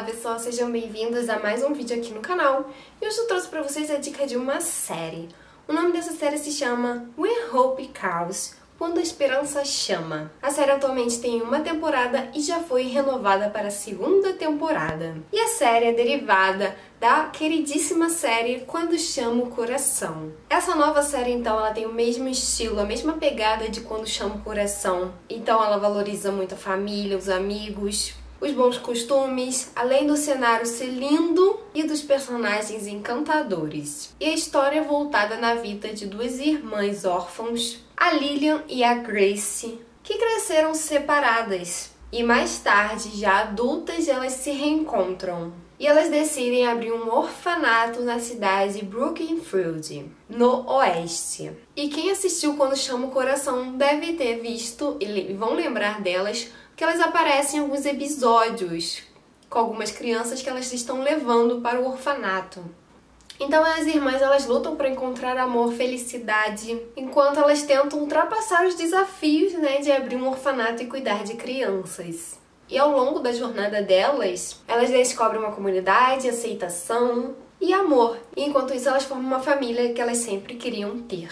pessoal, sejam bem-vindos a mais um vídeo aqui no canal. E hoje eu trouxe pra vocês a dica de uma série. O nome dessa série se chama When Hope Calls, Quando a Esperança Chama. A série atualmente tem uma temporada e já foi renovada para a segunda temporada. E a série é derivada da queridíssima série Quando Chama o Coração. Essa nova série, então, ela tem o mesmo estilo, a mesma pegada de Quando Chama o Coração. Então ela valoriza muito a família, os amigos, os bons costumes, além do cenário ser lindo e dos personagens encantadores. E a história é voltada na vida de duas irmãs órfãos, a Lillian e a Grace, que cresceram separadas. E mais tarde, já adultas, elas se reencontram. E elas decidem abrir um orfanato na cidade de Brookfield, no oeste. E quem assistiu quando chama o coração deve ter visto e vão lembrar delas que elas aparecem em alguns episódios com algumas crianças que elas estão levando para o orfanato. Então as irmãs elas lutam para encontrar amor, felicidade, enquanto elas tentam ultrapassar os desafios, né, de abrir um orfanato e cuidar de crianças. E ao longo da jornada delas, elas descobrem uma comunidade, aceitação e amor. E enquanto isso, elas formam uma família que elas sempre queriam ter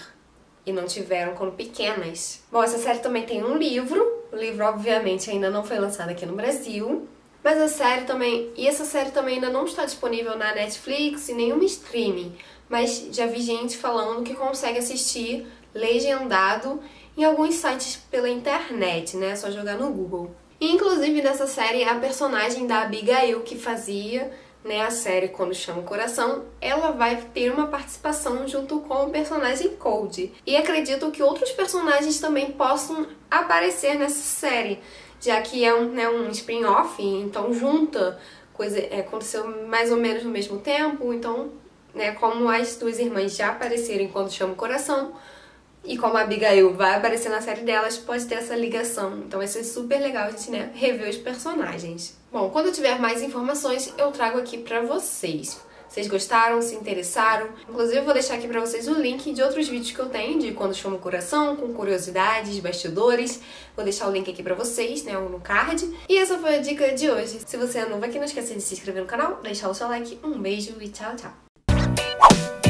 e não tiveram quando pequenas. Bom, essa série também tem um livro. O livro, obviamente, ainda não foi lançado aqui no Brasil. Mas a série também. E essa série também ainda não está disponível na Netflix e nenhum streaming. Mas já vi gente falando que consegue assistir legendado em alguns sites pela internet, né? É só jogar no Google. E, inclusive nessa série a personagem da Abigail que fazia né, a série Quando Chama o Coração, ela vai ter uma participação junto com o personagem Cold. E acredito que outros personagens também possam aparecer nessa série, já que é um, né, um spin-off, então junta coisa é, aconteceu mais ou menos no mesmo tempo, então, né, como as duas irmãs já apareceram Quando Chama o Coração, e como a Abigail vai aparecer na série delas, pode ter essa ligação. Então vai ser super legal a gente, né, rever os personagens. Bom, quando eu tiver mais informações, eu trago aqui pra vocês. Vocês gostaram, se interessaram? Inclusive, eu vou deixar aqui pra vocês o link de outros vídeos que eu tenho de Quando Chama o Coração, com curiosidades, bastidores. Vou deixar o link aqui pra vocês, né, no card. E essa foi a dica de hoje. Se você é novo aqui, não esqueça de se inscrever no canal, deixar o seu like. Um beijo e tchau, tchau!